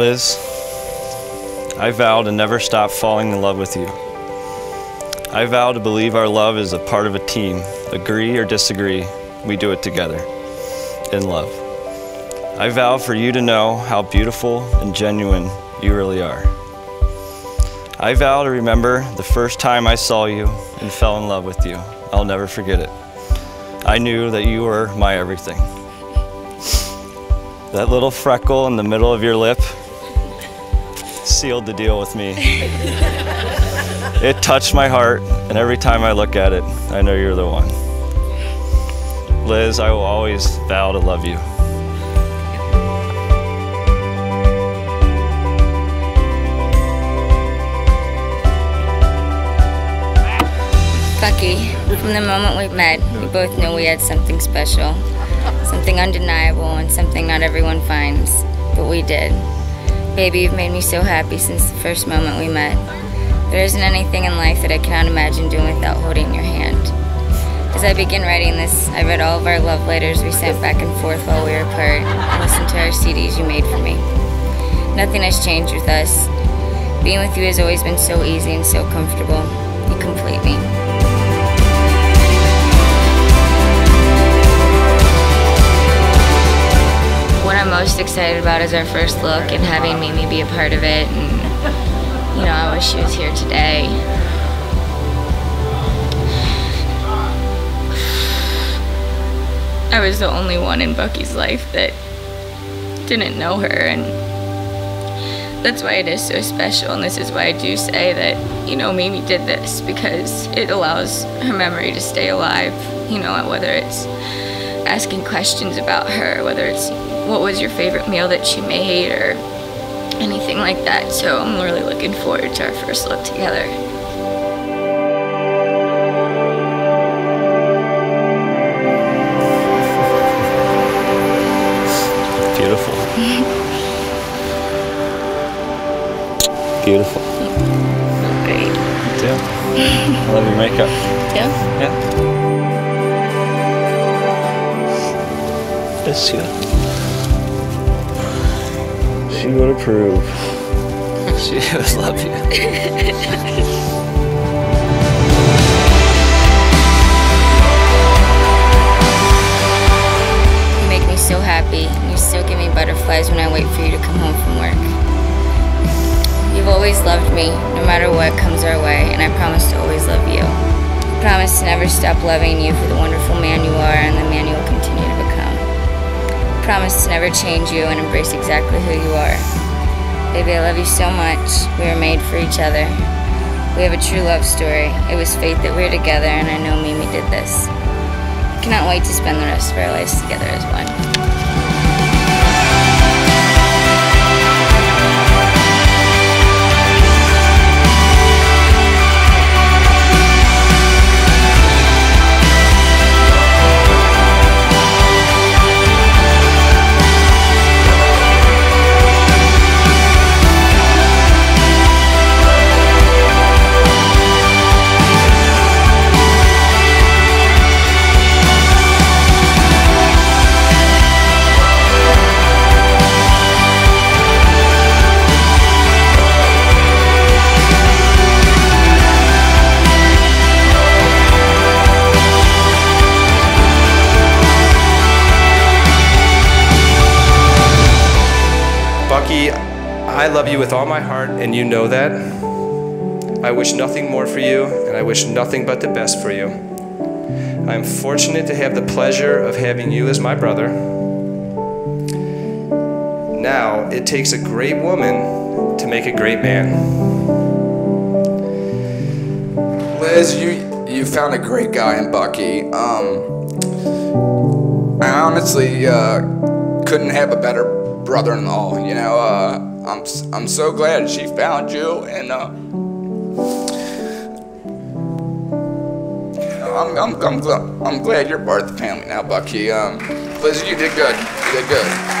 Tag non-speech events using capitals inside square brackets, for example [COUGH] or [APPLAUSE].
Liz, I vow to never stop falling in love with you. I vow to believe our love is a part of a team. Agree or disagree, we do it together, in love. I vow for you to know how beautiful and genuine you really are. I vow to remember the first time I saw you and fell in love with you. I'll never forget it. I knew that you were my everything. That little freckle in the middle of your lip sealed the deal with me. it touched my heart, and every time I look at it, I know you're the one. Liz, I will always vow to love you. Bucky, from the moment we met, we both knew we had something special, something undeniable, and something not everyone finds, but we did. Baby, you've made me so happy since the first moment we met. There isn't anything in life that I cannot imagine doing without holding your hand. As I begin writing this, I read all of our love letters we sent back and forth while we were apart, and listened to our CDs you made for me. Nothing has changed with us. Being with you has always been so easy and so comfortable. You complete me. Excited about is our first look and having Mimi be a part of it. And, you know, I wish she was here today. I was the only one in Bucky's life that didn't know her, and that's why it is so special. And this is why I do say that, you know, Mimi did this because it allows her memory to stay alive, you know, whether it's asking questions about her, whether it's what was your favorite meal that she made or anything like that. So I'm really looking forward to our first look together. Beautiful. Beautiful. Great. Yeah. I love your makeup. Yeah? Yeah. Yes, she She would approve. [LAUGHS] she would love you. You make me so happy. You still give me butterflies when I wait for you to come home from work. You've always loved me, no matter what comes our way, and I promise to always love you. I promise to never stop loving you for the wonderful man you are and the man you promise to never change you and embrace exactly who you are. Baby, I love you so much. We were made for each other. We have a true love story. It was fate that we are together, and I know Mimi did this. I cannot wait to spend the rest of our lives together as one. I love you with all my heart, and you know that. I wish nothing more for you, and I wish nothing but the best for you. I am fortunate to have the pleasure of having you as my brother. Now, it takes a great woman to make a great man. Liz, you you found a great guy in Bucky. Um, I honestly uh, couldn't have a better brother-in-law. You know, uh, I'm I'm so glad she found you, and uh, I'm I'm I'm, gl- I'm glad you're part of the family now, Bucky. Um, Liz, you did good. You did good.